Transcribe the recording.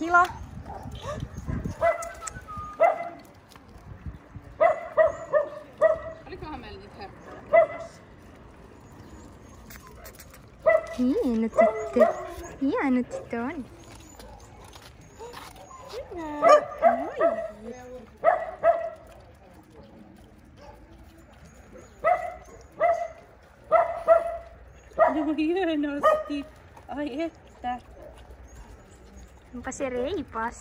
Hila. Olikohan herkkuja? Hieno tyttö. On. Joo, hienosti. Ai että. Yung pasirey, pas.